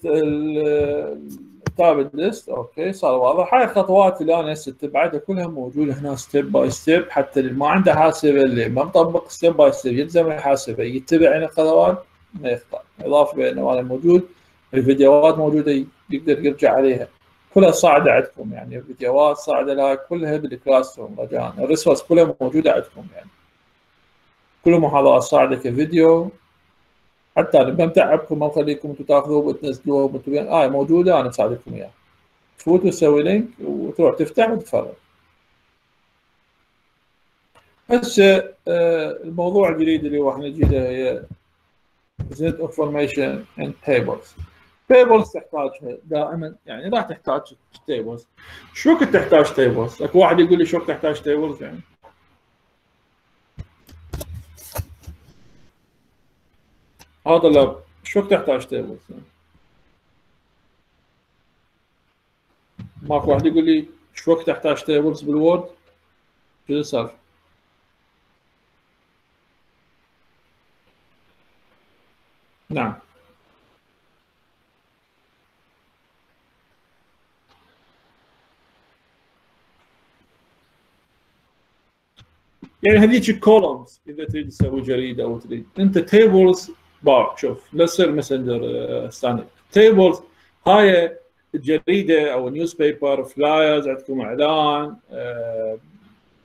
ال tab list okay صار واضح هاي الخطوات اللي أنا هسه اتبعتها كلها موجوده هنا step by step حتى اللي ما عنده حاسبه اللي ما مطبق step by step يلزم الحاسبه يتبع هنا الخطوات ما يخطأ. إضافة بانه هذا موجود. الفيديوهات موجودة يقدر يرجع عليها. كلها صاعدة عندكم يعني الفيديوهات صاعدة لها كلها بال classroom رجاء ال resource كلها موجودة عندكم يعني. كل محاضرات صاعدة كفيديو. حتى أنا بمتعبكم ما بخليكم أنتم تاخذوه وتنزلوه وأنتم آه موجودة أنا بساعدكم إياها. تفوت وتسوي link وتروح تفتح وتتفرج. هسه آه الموضوع الجديد اللي راح نجي له هي present information and tables tables تحتاجها دائما يعني لا تحتاج tables شو وقت تحتاج tables؟ أكو واحد يقول لي شو تحتاج tables يعني هذا لا شو تحتاج tables يعني؟ ماكو واحد يقول لي شو تحتاج tables بال Word؟ شو السالفه؟ نعم يعني هذيك columns إذا تريد تسوي جريدة أو تريد أنت tables باع شوف لا تصير standard tables هاي الجريده أو newspaper flyers عندكم إعلان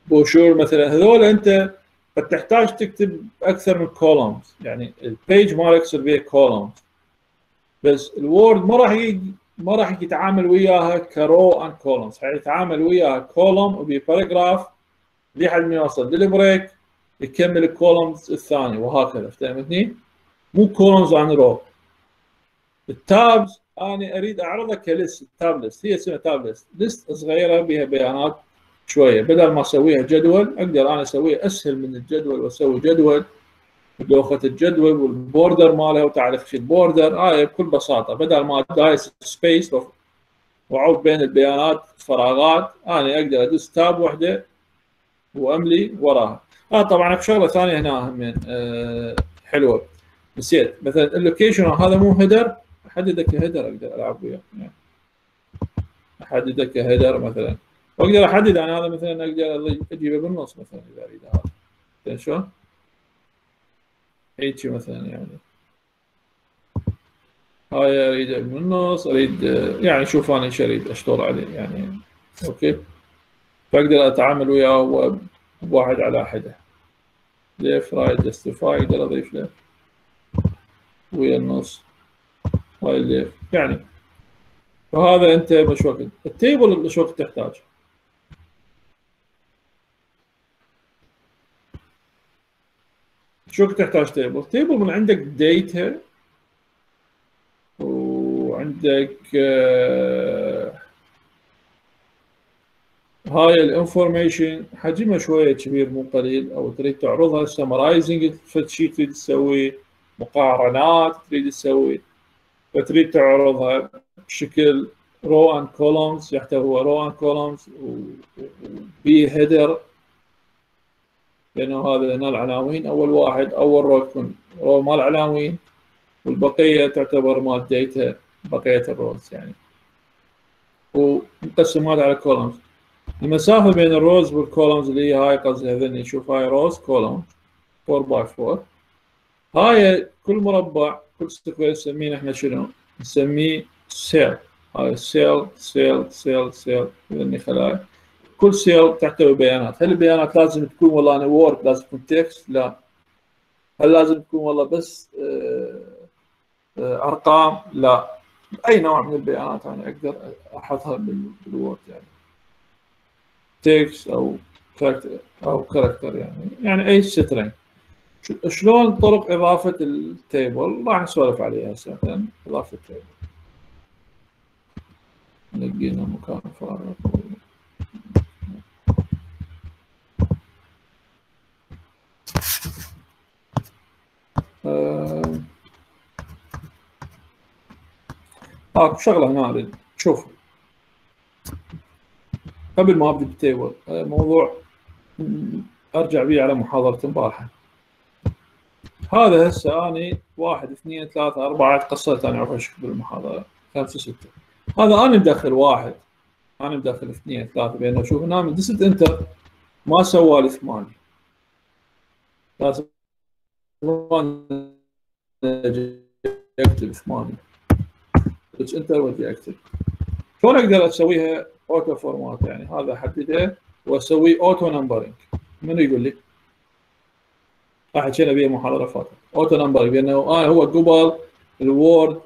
بوشور مثلا. هذول أنت قد تحتاج تكتب أكثر من columns يعني ال page مالك يصير بيها columns بس ال Word ما راح ما راح يتعامل وياها ك row and columns حيتعامل وياها column وب paragraph لحد ما يوصل لل break يكمل ال columns الثاني وهكذا. فهمتني؟ مو columns عن row. ال tabs أنا أريد أعرضها ك list ال tab list. هي اسمها tab list. list صغيرة بها بيانات شوية. بدل ما أسويها جدول أقدر أنا أسويها أسهل من الجدول وأسوي جدول بدوخة الجدول وال border مالها وتعرف شو ال border هاي آه بكل بساطة. بدل ما دايس space واعوض بين البيانات فراغات أنا أقدر أدوس تاب وحدة واملي وراها. آه طبعا شغلة ثانية هنا من آه حلوة. نسيت. مثلا اللوكيشن هذا مو هيدر؟ احدده كهيدر أقدر ألعب وياه. يعني احدده كهيدر مثلا. وأقدر أحدد أنا هذا مثلا أقدر أجيبه بالنص مثلا إذا أريد هذا. شلون؟ هيك مثلا يعني. هاي اريد بالنص أريد يعني شوف أنا إيش أريد أشتغل عليه يعني. أوكي. فاقدر أتعامل وياه واحد على حده left right justify أقدر اضيف له ويا النص. هاي ال left يعني. فهذا أنت مش وقت ال table مش وقت تحتاج شو تحتاج table. table من عندك data وعندك آه هاي ال information حجمها شوية كبير مو قليل. أو تريد تعرضها summarizing فد شيء تريد تسوي مقارنات تريد تسوي فتريد تعرضها بشكل row and columns يحتوي row and columns وبي header لأنه هذا هنا العناوين أول واحد أول row تكون row مال عناوين والبقية تعتبر مال data بقية ال rows يعني. ومقسمات على columns المسافة بين ال rows وال columns اللي هي هاي قصدي هذني شوف هاي rows column 4 by 4 هاي كل مربع كل square نسميه إحنا شنو؟ نسميه cell هاي cell cell cell cell هذني خلايا كل cell تحتوي بيانات. هل البيانات لازم تكون والله أنا Word لازم تكون text لا. هل لازم تكون والله بس آه، آه، أرقام؟ لا. أي نوع من البيانات أنا أقدر أحطها بال Word يعني. text أو character أو character يعني. يعني أي string شلون طرق إضافة ال table؟ راح نسولف عليها هسه. إضافة ال table لقينا مكان فارغ. آه. اكو شغلة هنا أريد. شوف. قبل ما أبدأ بالتيبل موضوع أرجع بيه على محاضرة امبارحة. هذا هسه أني واحد اثنين ثلاثة أربعة قصيت أنا أعرف بالمحاضرة. خمسة ستة. هذا أنا مدخل واحد أنا مدخل اثنين ثلاثة بينه شوف هنا من دست enter ما سوى لي ثمانية لازم اكتب ثمانية enter واجي اكتب شلون أقدر أسويها؟ auto format يعني. هذا احدده وأسوي auto numbering من يقول لي؟ حكينا بيه محاضرة فاتت. auto numbering لأنه آه هو قبل ال Word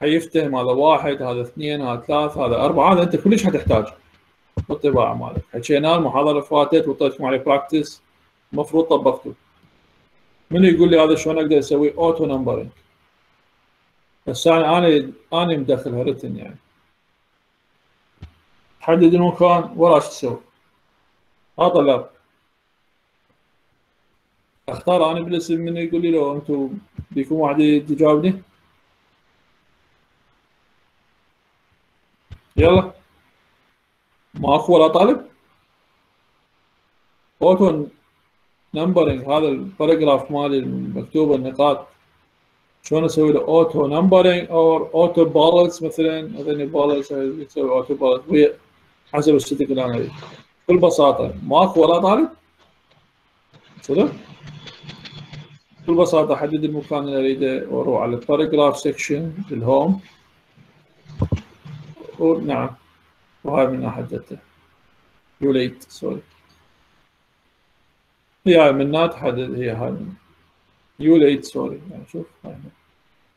حيفتهم. هذا واحد هذا اثنين هذا ثلاث هذا أربعة. هذا أنت كلش حتحتاج بالطباعه مالك. حكينا المحاضره اللي فاتت وطلعتكم عليه practice المفروض طبقته. من يقول لي هذا شلون أقدر أسوي auto numbering بس أنا أنا مدخلها written يعني. حدد المكان وراش تسوي. ها طلاب أختار أنا بالاسم من يقول لي لو أنتم بيكون واحد يجاوبني. يلا. ماكو ولا طالب؟ auto numbering هذا ال paragraph مالي المكتوب النقاط. شلون أسوي له؟ auto numbering أو auto بالانس مثلا. بالانس أوتو بالانس. حسب اللي أنا بكل بساطه ماكو ولا طالب؟ صدق بكل بساطه احدد المكان اللي اريده وأروح على الباراجراف سكشن الهوم ونعم وهاي من حددته يوليت سوري هي هاي من تحدد هي هاي من. يوليت سوري يعني شوف هاي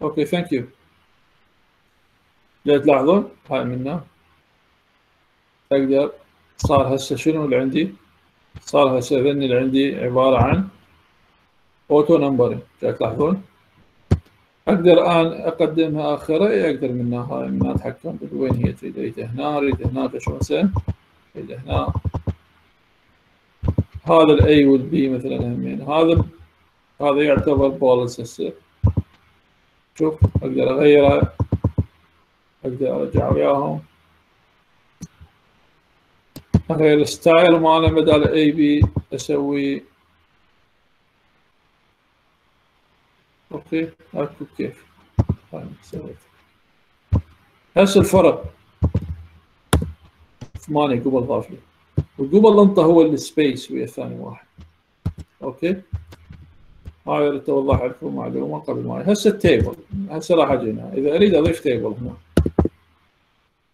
أوكي thank you تلاحظون هاي منا أقدر. صار هسه شنو اللي عندي؟ صار هسه ذني اللي عندي عبارة عن auto numbering تلاحظون أقدر الان أقدمها آخره؟ أقدر منها هاي منها أتحكم. وين هي؟ تريد اريد هنا اريد هناك شو مثلا اريد هنا. هذا ال A وال B مثلا همين. هذا هذا يعتبر bullets هسه شوف أقدر أغيره. أقدر أرجع وياهم. اغير ال style ماله بدل A B أسوي. okay اكو كيف سويت. هسه الفرق. ثمانية قبل ضاف وقبل انطى هو ال space ويا ثاني واحد. okay؟ هاي اريد اوضح لكم معلومة قبل ما. هسه ال table هسه راح أجي هنا إذا أريد أضيف table هنا.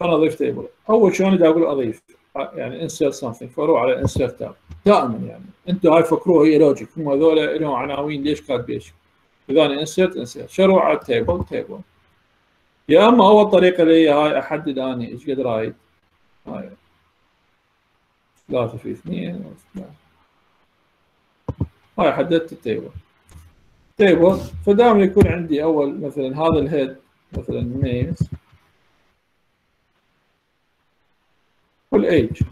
أنا أضيف table أول شلون إذا أقول أضيف؟ يعني insert something فروح على insert tab دائما يعني. أنتم هاي فكروها هي logic هم هذول لهم عناوين ليش كاتب إيش إذا أنا insert insert. شروع على ال table table يا أما اول طريقه هي هاي أحدد اني إيش قد رايد هاي. ثلاثة في اثنين. هاي حددت ال table table فدائما يكون عندي أول مثلا هذا ال head مثلا names وال age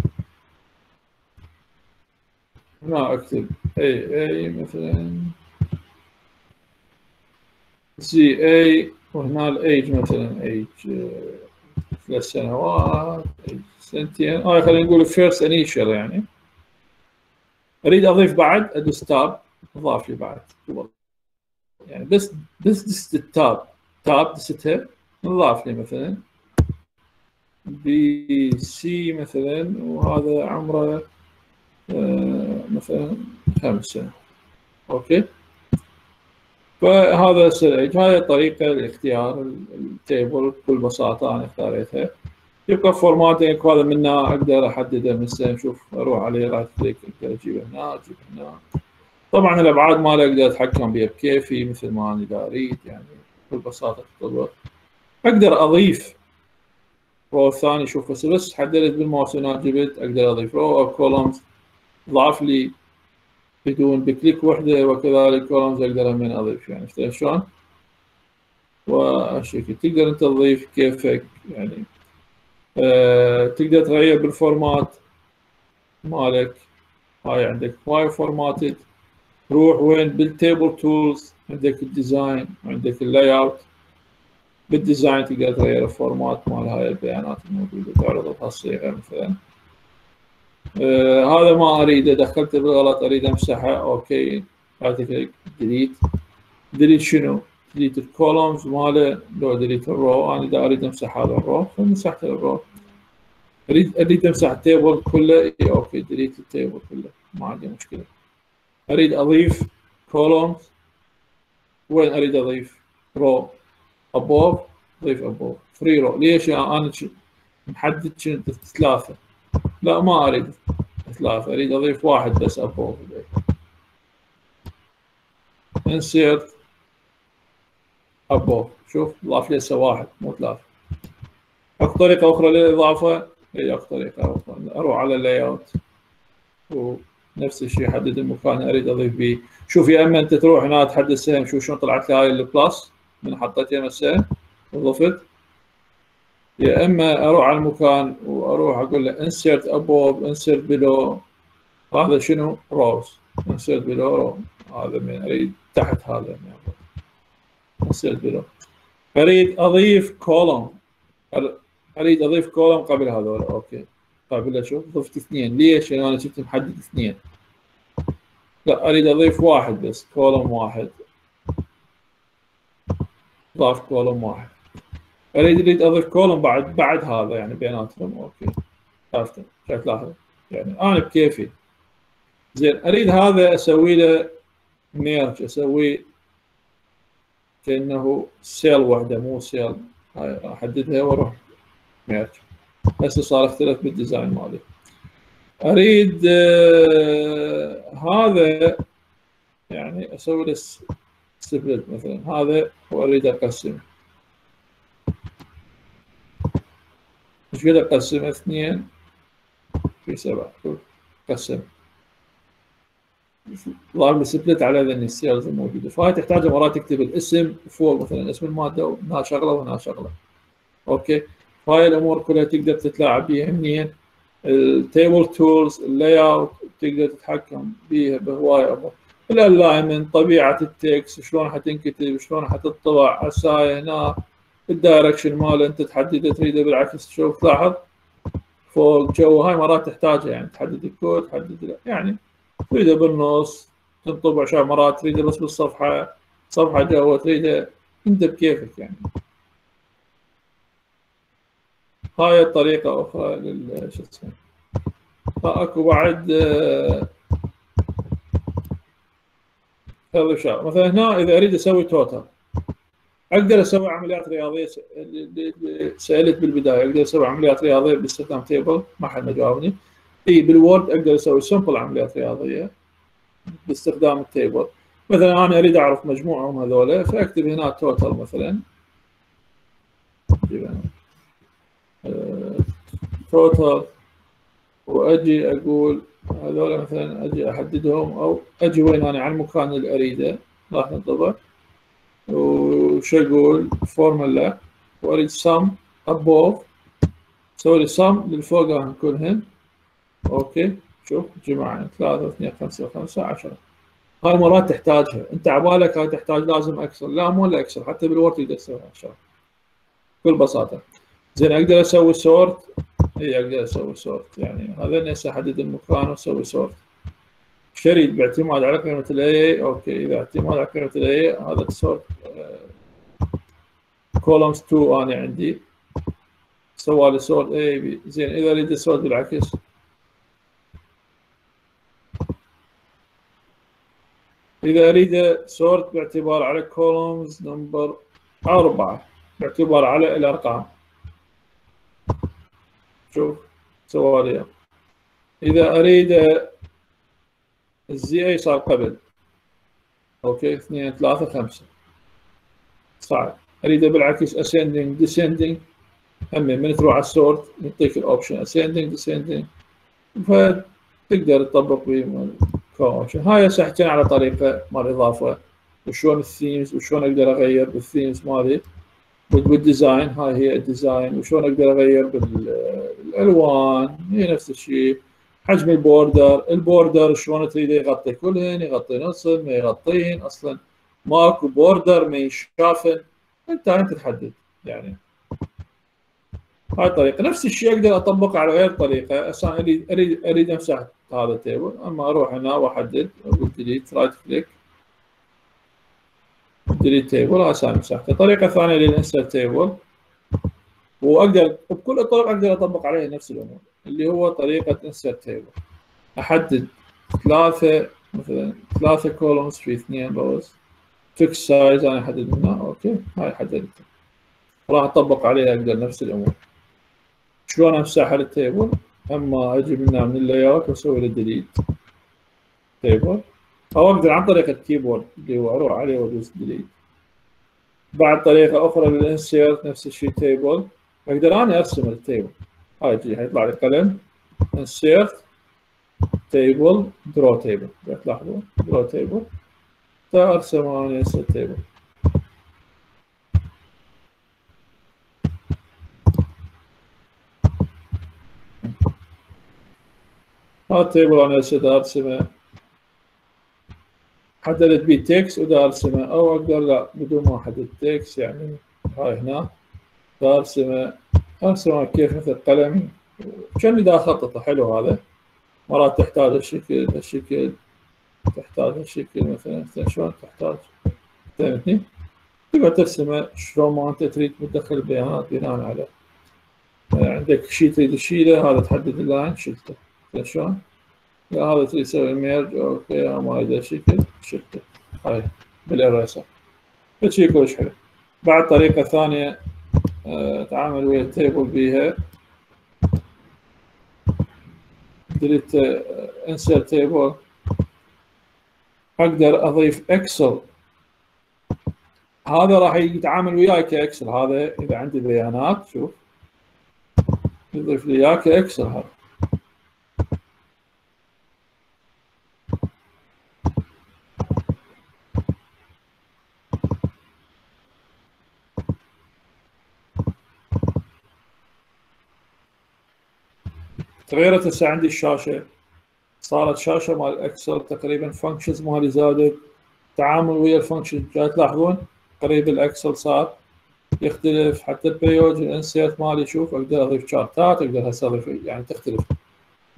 هنا أكتب. A A مثلا. C A وهنا الايج مثلا. ايج ثلاث سنوات سنتين. هاي خلينا نقول first initial يعني. أريد أضيف بعد أدوس tab أضاف لي بعد. يعني بس بس دست ال tab tab دستها نضاف لي مثلا. B C مثلا وهذا عمره آه مثلا خمس سنة okay؟ فهذا السرعج هاي الطريقة لاختيار ال table بكل بساطة أنا اختاريتها. يبقى formatting هذا منها أقدر أحدده من السهم شوف أروح عليه right click أجيبه هنا أجيبه هنا. طبعا الأبعاد ماله أقدر أتحكم بها بكيفي مثل ما أنا أريد يعني بكل بساطة تطبق أقدر أضيف row ثاني شوف بس بس حددت بالماوس هنا جبت أقدر أضيف row أو columns ضاف لي بدون ب click وحدة وكذلك columns أقدر من أضيف يعني شفت شلون؟ والشكل تقدر أنت تضيف كيفك يعني أه تقدر تغير بال format مالك. هاي عندك واي formatted روح وين؟ بال table tools عندك ال design وعندك ال layout بال design تقدر تغير ال format مال هاي البيانات الموجودة تعرض بهالصيغه مثلا. آه هذا ما أريده. دخلته بالغلط أريد أمسحه. okay. أعطيك delete delete شنو؟ delete ال columns ماله. لو delete ال row أنا إذا أريد أمسح هذا ال row فمسحت ال row أريد أريد أمسح ال table كله. okay. delete ال table كله. ما عندي مشكلة. أريد أضيف columns وين أريد أضيف row above ضيف above three row ليش أنا محدد ثلاثة. لا ما أريد ثلاثة. أريد أضيف واحد بس above insert above. شوف ضاف لي هسه واحد مو ثلاثة. أكو طريقة أخرى للإضافة؟ إي أكو طريقة أخرى. أروح على ال layout ونفس الشيء أحدد المكان أريد أضيف به شوف يا إما أنت تروح هنا تحدد السهم شوف شلون طلعت لي هاي ال plus يم السهم وضفت. يا أما أروح على المكان وأروح أقول له insert above insert below. هذا شنو؟ insert below row. هذا من أريد تحت هذا insert below. أريد أضيف column. أريد أضيف column قبل هذول. أوكي. قبل أشوف ضفت اثنين. ليش؟ لأن أنا شفت محدد اثنين. لا أريد أضيف واحد بس كولوم واحد. ضاف column واحد اريد اريد اضيف column بعد بعد هذا يعني بيناتهم okay. عرفت يعني أنا بكيفي. زين أريد هذا أسوي له merge أسوي كأنه cell واحدة مو cell هاي أحددها وأروح merge هسه صار اختلف بال design مالي. أريد آه هذا يعني أسوي له split مثلا. هذا واريد اقسمه إيش قد اقسم اثنين في سبعة. قسم لي split على ذن ال cells الموجوده فهاي تحتاج مرات تكتب الاسم فوق مثلا اسم المادة وهنا شغلة وهنا شغلة. okay؟ فهاي الأمور كلها تقدر تتلاعب بيها. منين ال table tools ال layout تقدر تتحكم بيها بهواي أمور. ال alignment طبيعة ال text شلون حتنكتب شلون حتطبع هسه هنا ال direction ماله أنت تحدده تريده بالعكس شوف تلاحظ فوق جو هاي مرات تحتاجها يعني تحدد الكود تحدد يعني تريده بالنص تنطبع شوي مرات تريده بس بالصفحة صفحة جوا تريده انت بكيفك يعني. هاي الطريقة أخرى لل شو اسمه اكو بعد هذا مثلا هنا إذا أريد أسوي total أقدر أسوي عمليات رياضية سألت بالبداية أقدر أسوي عمليات رياضية باستخدام table ما حد جاوبني. إي بال Word أقدر أسوي simple عمليات رياضية باستخدام ال table مثلا أنا أريد أعرف مجموعهم هذول فأكتب هنا total مثلا. total وأجي أقول هذول مثلا أجي أحددهم أو أجي وين أنا؟ على المكان اللي أريده. راح ننتظر. وش أقول فورمولا وأريد سم ابوف سوي لي سم للفوق كلهن okay. شوف جماعة. ثلاثة اثنين خمسة خمسة عشرة. هاي مرات تحتاجها. أنت عبالك هاي تحتاج لازم Excel لا مو إلا Excel حتى بال Word تقدر تسويها عشرة بكل بساطة. زين أقدر أسوي سورت اي أقدر أسوي سورت يعني هذا هسه أحدد المكان وأسوي سورت شريط باعتماد على قيمة الاي أوكي إذا اعتماد على قيمة الاي هذا السورت كولومز 2 أنا عندي. سوى لي سورت اي بي زين إذا أريد اسورت بالعكس. إذا أريد سورت باعتبار على كولومز نمبر أربعة باعتبار على الأرقام. شوف سوالي إذا أريد الزي أي صار قبل؟ أوكي اثنين ثلاثة خمسة. صعب. أريده بالعكس ascending descending. هم من تروح على السورت يعطيك الأوبشن ascending descending. فتقدر تطبق به كوموشن هاي هسه حكينا على طريقة مال إضافة. وشلون ال themes وشلون أقدر أغير بال themes مالي. بال design هاي هي ال design وشلون أقدر اغير بالالوان هي نفس الشيء حجم ال border ال border شلون تريده يغطي كلهن يغطي نص ما يغطين أصلا ماكو border ما ينشافن انت انت تحدد يعني. هاي الطريقة نفس الشيء أقدر اطبقه على غير طريقة. أصلا اريد اريد أريد أمسح هذا table. أما أروح هنا وأحدد. أقول delete right click delete table هسه مسحته طريقة ثانية لل insert table وأقدر بكل الطرق أقدر أطبق عليها نفس الأمور اللي هو طريقة insert table أحدد ثلاثة مثلا ثلاثة columns في اثنين rows fixed size أنا أحدد هنا okay هاي حددتها راح أطبق عليها أقدر نفس الأمور. شلون أمسح ال table؟ أما أجي منها من ال layout وأسوي له delete table أو أقدر عن طريق ال keyboard اللي هو أروح عليه وأدوس delete بعد طريقة أخرى لل insert نفس الشيء table أقدر أنا أرسم ال table هاي تجي حيطلع لي قلم. insert table draw table تلاحظون draw table أرسم أنا ال table هذا ال table أنا هسه أرسمه. حددت بيه تكس ودا ارسمه أو أقدر لا بدون ما أحدد تكس يعني هاي هنا. ارسمه أرسمه كيف مثل قلم كأني دا اخططه حلو هذا. مرات تحتاج هالشكل هالشكل. تحتاج هالشكل مثلا. شلون تحتاج؟ فهمتني؟ تقدر ترسمه. شلون ما أنت تريد تدخل البيانات بناء على. عندك شيء تريد تشيله هذا تحدد ال line. شلته. شلون؟ هذا تريد تسوي merge okay ما ادري شكل شلته هاي بال eraser فشي كلش حلو بعد طريقة ثانية أه تعامل ويا ال table بيها delete insert table أقدر اضيف Excel هذا راح يتعامل وياي ك Excel هذا اذا عندي بيانات شوف يضيف لي اياه ك Excel هذا تغيرت هسه عندي الشاشة. صارت شاشة مال Excel تقريبا functions مالي زادت. تعامل ويا ال function جاي تلاحظون؟ قريب ال Excel صار. يختلف. حتى ال view ال insert مالي شوف أقدر أضيف chartات أقدر هسه أضيف يعني تختلف.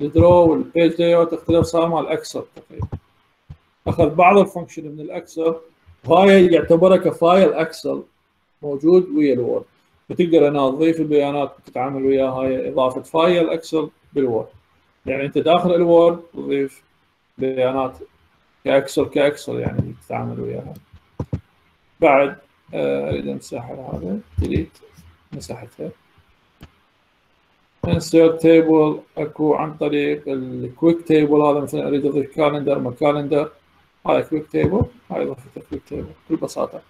ال draw وال page lay تختلف. صار مال Excel تقريبا. أخذ بعض ال function من ال Excel وهاي يعتبرها ك file Excel موجود ويا ال Word فتقدر أنا أضيف البيانات تتعامل وياها. هاي إضافة file Excel بال Word. يعني أنت داخل ال Word تضيف بيانات ك Excel ك Excel يعني تتعامل وياها. بعد اريد امسحها هذا delete مسحتها insert table أكو عن طريق ال quick table هذا مثلا أريد أضيف calendar ما calendar هاي quick table هاي اضفت quick table بكل بساطة.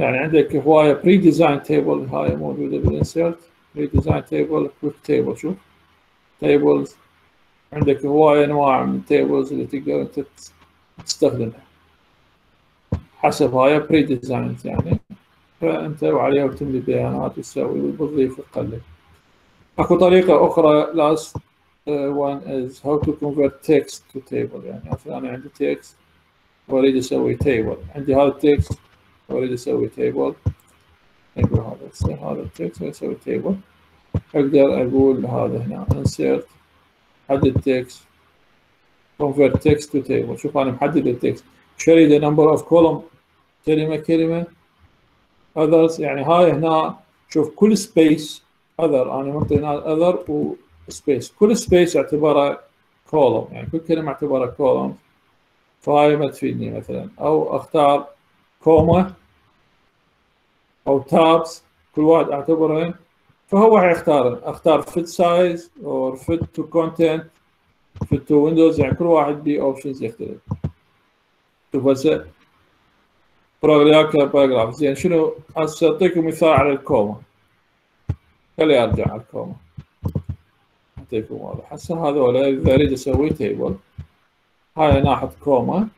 يعني عندك هواية pre-design table هاي موجودة بال insert design table quick table شوف tables عندك هوايه انواع من ال tables اللي تقدر انت تستخدمها حسب هاي pre-design يعني. فأنت وعليها وتملي بيانات وتسوي وتضيف وتقلب أكو طريقة أخرى last uh, one is how to convert text to table يعني. مثلا أنا عندي text واريد أسوي table. عندي هذا ال text واريد أسوي table. أقول هذا هذا ال text واسوي table أقدر أقول هذا هنا insert حدد text convert text to table شوف أنا محدد ال text شو اريد number of column. كلمه كلمه others يعني هاي هنا شوف كل space other أنا منطي هنا other و space كل space اعتبره column يعني كل كلمه اعتبرها column فهاي ما تفيدني مثلا أو اختار comma أو tabs كل واحد أعتبره فهو حيختار أختار fit size or fit to content fit to windows يعني كل واحد بي options يختلف. شوف هسه paragraph paragraph زين شنو؟ هسه أعطيكم مثال على ال comma خلي أرجع على ال comma أعطيكم واضح. هسه هذول اذا أريد أسوي table هاي أنا أحط comma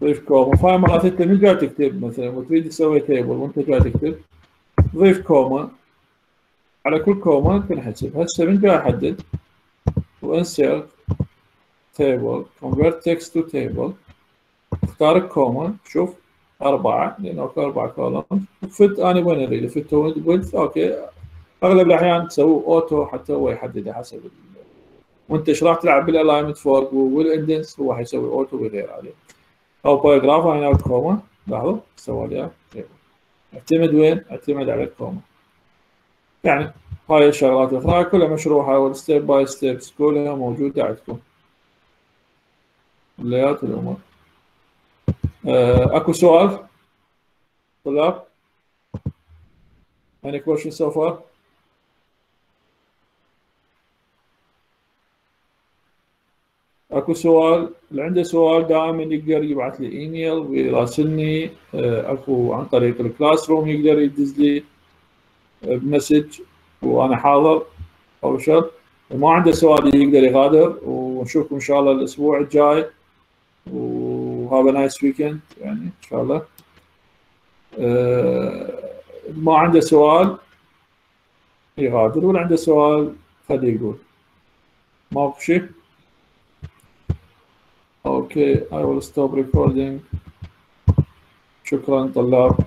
ضيف comma فهاي مرات انت من قاعد تكتب مثلا وتريد تسوي table وانت قاعد تكتب ضيف comma على كل comma تنحسب هسه من قاعد احدد و insert table. Convert text to table. اختار ال comma شوف أربعة أكو أربعة column fit أنا وين أريد fit width okay أغلب الأحيان تسوي auto حتى هو يحددها حسب وأنت إيش راح تلعب بال alignment فورك وال indents هو حيسوي auto وغير عليه أو paragraph هنا ال comma لاحظوا سوى table اعتمد وين؟ اعتمد على ال comma يعني هاي الشغلات الأخرى كلها مشروحة وال step by steps كلها موجودة عندكم كليات الأمور. أكو سؤال؟ طلاب؟ Any questions so far? اكو سؤال اللي عنده سؤال دائما يقدر يبعث لي إيميل ويراسلني اكو عن طريق ال Classroom يقدر يدز لي ب message وأنا حاضر. أو شر ما عنده سؤال يقدر يغادر ونشوفكم إن شاء الله الأسبوع الجاي. و have nice weekend يعني إن شاء الله. أه ما عنده سؤال يغادر ولا عنده سؤال خليه يقول. ماكو شيء؟ اوكي I will stop recording شكرا طلاب